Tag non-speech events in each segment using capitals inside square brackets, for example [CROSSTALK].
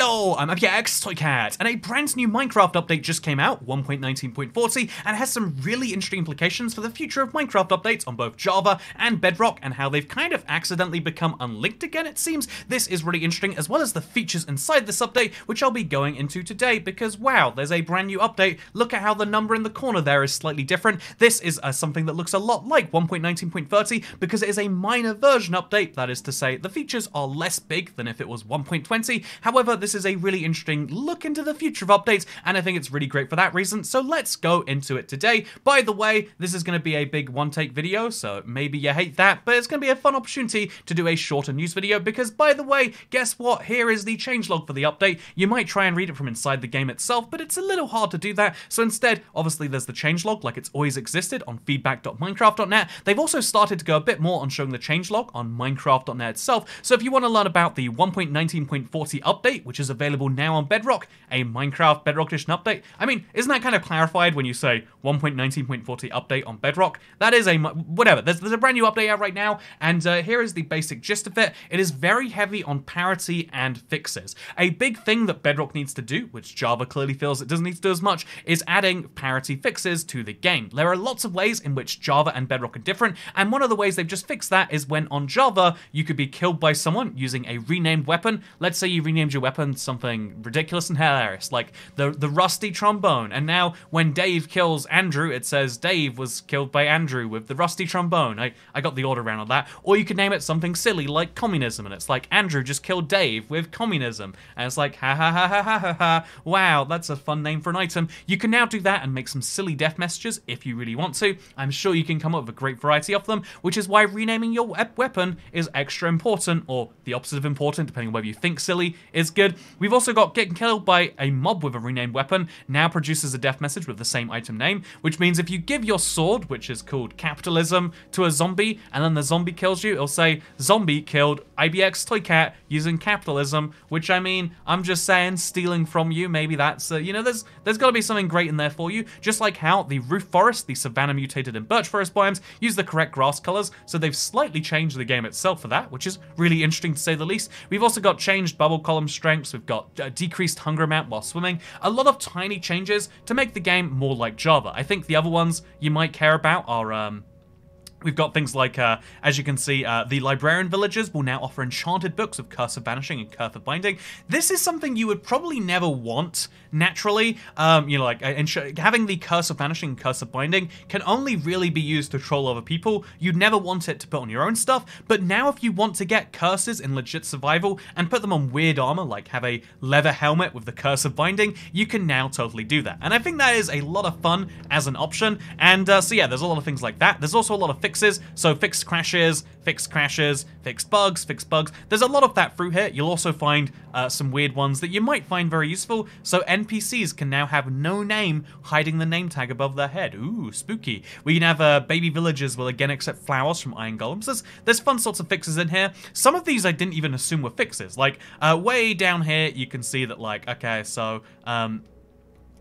Hello, I'm ibxtoycat, and a brand new Minecraft update just came out, 1.19.40, and has some really interesting implications for the future of Minecraft updates on both Java and Bedrock, and how they've kind of accidentally become unlinked again, it seems. This is really interesting, as well as the features inside this update, which I'll be going into today, because wow, there's a brand new update. Look at how the number in the corner there is slightly different. This is uh, something that looks a lot like 1.19.30, because it is a minor version update, that is to say, the features are less big than if it was 1.20, however, this is a really interesting look into the future of updates, and I think it's really great for that reason, so let's go into it today. By the way, this is going to be a big one-take video, so maybe you hate that, but it's going to be a fun opportunity to do a shorter news video, because by the way, guess what? Here is the changelog for the update. You might try and read it from inside the game itself, but it's a little hard to do that, so instead, obviously there's the changelog like it's always existed on feedback.minecraft.net. They've also started to go a bit more on showing the changelog on minecraft.net itself, so if you want to learn about the 1.19.40 update, which is available now on Bedrock, a Minecraft Bedrock Edition update. I mean, isn't that kind of clarified when you say 1.19.40 update on Bedrock? That is a, whatever, there's, there's a brand new update out right now, and uh, here is the basic gist of it. It is very heavy on parity and fixes. A big thing that Bedrock needs to do, which Java clearly feels it doesn't need to do as much, is adding parity fixes to the game. There are lots of ways in which Java and Bedrock are different, and one of the ways they've just fixed that is when on Java, you could be killed by someone using a renamed weapon. Let's say you renamed your weapon something ridiculous and hilarious, like the, the rusty trombone. And now when Dave kills Andrew, it says Dave was killed by Andrew with the rusty trombone. I, I got the order around on that. Or you could name it something silly like communism, and it's like Andrew just killed Dave with communism. And it's like, ha ha ha ha ha ha ha. Wow, that's a fun name for an item. You can now do that and make some silly death messages if you really want to. I'm sure you can come up with a great variety of them, which is why renaming your weapon is extra important, or the opposite of important, depending on whether you think silly is good. We've also got getting killed by a mob with a renamed weapon now produces a death message with the same item name, which means if you give your sword, which is called capitalism, to a zombie, and then the zombie kills you, it'll say, zombie killed IBX toy cat using capitalism, which I mean, I'm just saying, stealing from you, maybe that's, uh, you know, there's there's got to be something great in there for you, just like how the roofed forest, the savanna mutated and birch forest biomes use the correct grass colors, so they've slightly changed the game itself for that, which is really interesting to say the least. We've also got changed bubble column we've got uh, decreased hunger amount while swimming, a lot of tiny changes to make the game more like Java. I think the other ones you might care about are um, We've got things like, uh, as you can see, uh, the librarian villagers will now offer enchanted books of Curse of Banishing and Curse of Binding. This is something you would probably never want naturally. Um, you know, like uh, having the Curse of Banishing and Curse of Binding can only really be used to troll other people. You'd never want it to put on your own stuff, but now if you want to get curses in legit survival and put them on weird armor, like have a leather helmet with the Curse of Binding, you can now totally do that. And I think that is a lot of fun as an option. And uh, so yeah, there's a lot of things like that. There's also a lot of fixes. So fixed crashes, fixed crashes, fixed bugs, fixed bugs. There's a lot of that through here. You'll also find uh, some weird ones that you might find very useful. So NPCs can now have no name hiding the name tag above their head. Ooh, spooky. We can have uh, baby villagers will again accept flowers from iron golems. There's, there's fun sorts of fixes in here. Some of these I didn't even assume were fixes. Like uh, way down here, you can see that like, okay, so um,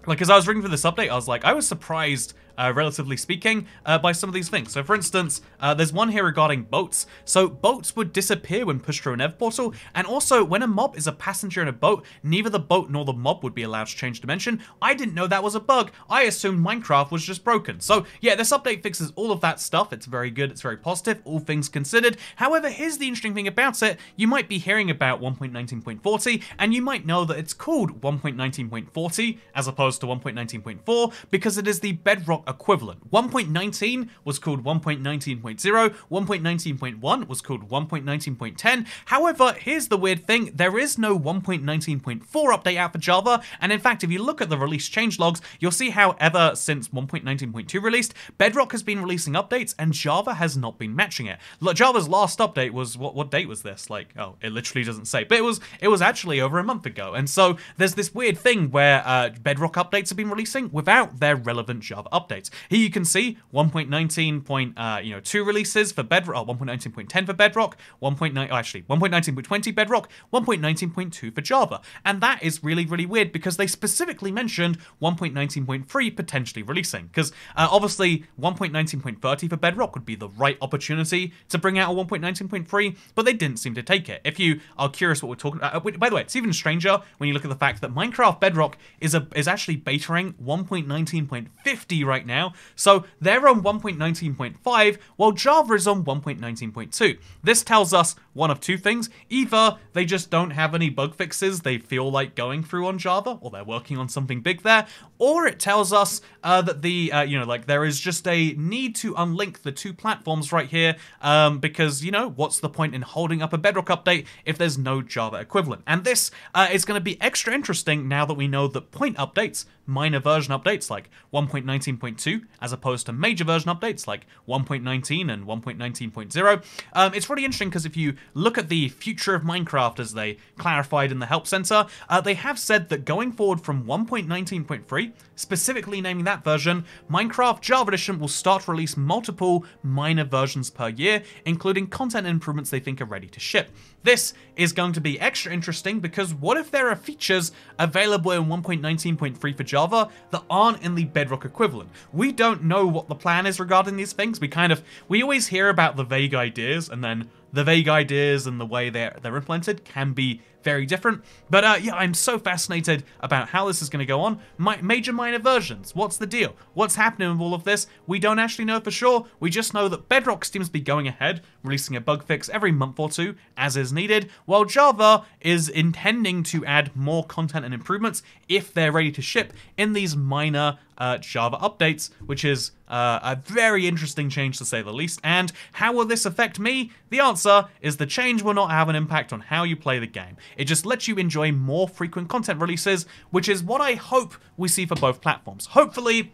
like as I was reading for this update, I was like, I was surprised uh, relatively speaking, uh, by some of these things. So for instance, uh, there's one here regarding boats. So boats would disappear when pushed through an Nether portal, and also when a mob is a passenger in a boat, neither the boat nor the mob would be allowed to change dimension. I didn't know that was a bug. I assumed Minecraft was just broken. So yeah, this update fixes all of that stuff. It's very good, it's very positive, all things considered. However, here's the interesting thing about it. You might be hearing about 1.19.40, and you might know that it's called 1.19.40 as opposed to 1.19.4 because it is the bedrock equivalent. 1.19 was called 1.19.0, 1.19.1 was called 1.19.10. However, here's the weird thing, there is no 1.19.4 update out for Java, and in fact, if you look at the release changelogs, you'll see how ever since 1.19.2 released, Bedrock has been releasing updates and Java has not been matching it. Java's last update was, what, what date was this? Like, oh, it literally doesn't say, but it was, it was actually over a month ago, and so there's this weird thing where uh, Bedrock updates have been releasing without their relevant Java updates. Updates. Here you can see 1.19 point, uh, you know, two releases for Bedrock, oh, 1.19.10 for Bedrock, 1.9, oh, actually 1.19.20 Bedrock, 1.19.2 for Java, and that is really really weird because they specifically mentioned 1.19.3 potentially releasing, because uh, obviously 1.19.30 for Bedrock would be the right opportunity to bring out a 1.19.3, but they didn't seem to take it. If you are curious what we're talking about, uh, by the way, it's even stranger when you look at the fact that Minecraft Bedrock is a is actually betaing 1.19.50 right now, so they're on 1.19.5 while Java is on 1.19.2. This tells us one of two things. Either they just don't have any bug fixes they feel like going through on Java, or they're working on something big there, or it tells us uh, that the, uh, you know, like there is just a need to unlink the two platforms right here, um, because, you know, what's the point in holding up a Bedrock update if there's no Java equivalent? And this uh, is going to be extra interesting now that we know that point updates minor version updates like 1.19.2 as opposed to major version updates like 1.19 and 1.19.0. Um, it's really interesting because if you look at the future of Minecraft as they clarified in the Help Center, uh, they have said that going forward from 1.19.3, specifically naming that version, Minecraft Java Edition will start to release multiple minor versions per year, including content improvements they think are ready to ship. This is going to be extra interesting because what if there are features available in 1.19.3 for Java that aren't in the Bedrock equivalent? We don't know what the plan is regarding these things. We kind of, we always hear about the vague ideas and then the vague ideas and the way they're, they're implemented can be very different. But uh, yeah, I'm so fascinated about how this is going to go on. My, major minor versions, what's the deal? What's happening with all of this? We don't actually know for sure. We just know that Bedrock seems to be going ahead, releasing a bug fix every month or two as is needed, while Java is intending to add more content and improvements if they're ready to ship in these minor uh, Java updates, which is uh, a very interesting change to say the least. And how will this affect me? The answer is the change will not have an impact on how you play the game. It just lets you enjoy more frequent content releases, which is what I hope we see for both platforms. Hopefully,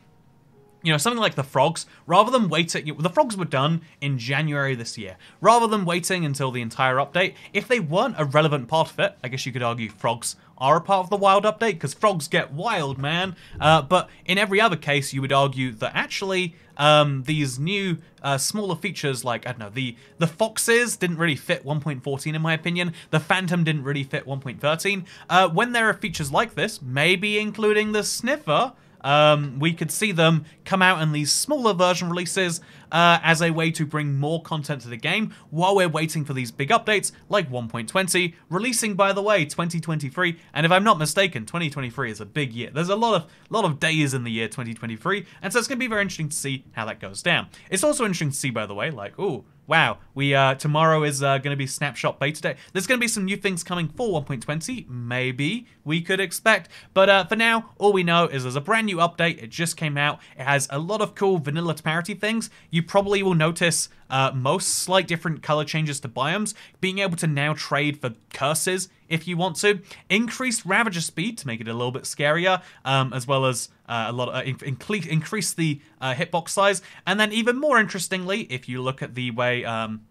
you know, something like the frogs, rather than waiting, the frogs were done in January this year. Rather than waiting until the entire update, if they weren't a relevant part of it, I guess you could argue frogs are a part of the wild update, because frogs get wild, man. Uh, but in every other case, you would argue that actually um, these new uh, smaller features, like, I don't know, the, the foxes didn't really fit 1.14 in my opinion. The phantom didn't really fit 1.13. Uh, when there are features like this, maybe including the sniffer, um, we could see them come out in these smaller version releases uh, as a way to bring more content to the game while we're waiting for these big updates like 1.20, releasing by the way 2023. And if I'm not mistaken, 2023 is a big year. There's a lot of lot of days in the year 2023, and so it's going to be very interesting to see how that goes down. It's also interesting to see, by the way, like, ooh, wow, we uh, tomorrow is uh, going to be snapshot beta day. There's going to be some new things coming for 1.20, maybe we could expect. But uh, for now, all we know is there's a brand new update. It just came out. It has a lot of cool vanilla parity things. You probably will notice uh, most slight different color changes to biomes, being able to now trade for curses if you want to, increased Ravager speed to make it a little bit scarier, um, as well as uh, a lot of, uh, in increase the uh, hitbox size, and then even more interestingly, if you look at the way um,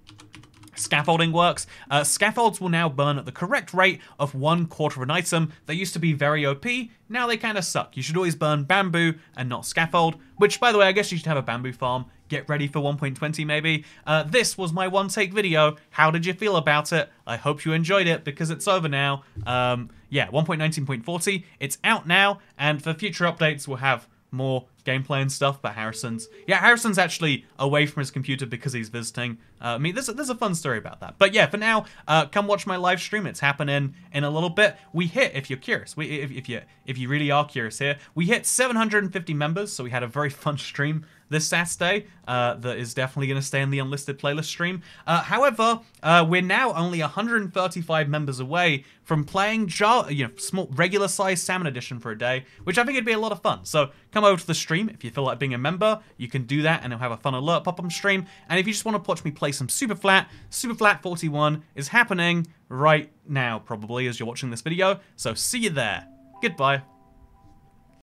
Scaffolding works. Uh, scaffolds will now burn at the correct rate of one quarter of an item. They used to be very OP, now they kind of suck. You should always burn bamboo and not scaffold, which by the way, I guess you should have a bamboo farm. Get ready for 1.20 maybe. Uh, this was my one take video. How did you feel about it? I hope you enjoyed it because it's over now. Um, yeah, 1.19.40, it's out now, and for future updates we'll have more gameplay and stuff, but Harrison's... Yeah, Harrison's actually away from his computer because he's visiting. Uh, I mean, there's a, there's a fun story about that. But yeah, for now, uh, come watch my live stream. It's happening in a little bit. We hit, if you're curious, we, if, if, you, if you really are curious here, we hit 750 members, so we had a very [LAUGHS] fun stream this Saturday uh, that is definitely going to stay in the unlisted playlist stream. Uh, however, uh, we're now only 135 members away from playing Jar you know, small regular size Salmon Edition for a day, which I think would be a lot of fun. So come over to the stream if you feel like being a member. You can do that and it'll have a fun alert pop on stream. And if you just want to watch me play some Super Flat, Super Flat 41 is happening right now probably as you're watching this video. So see you there. Goodbye.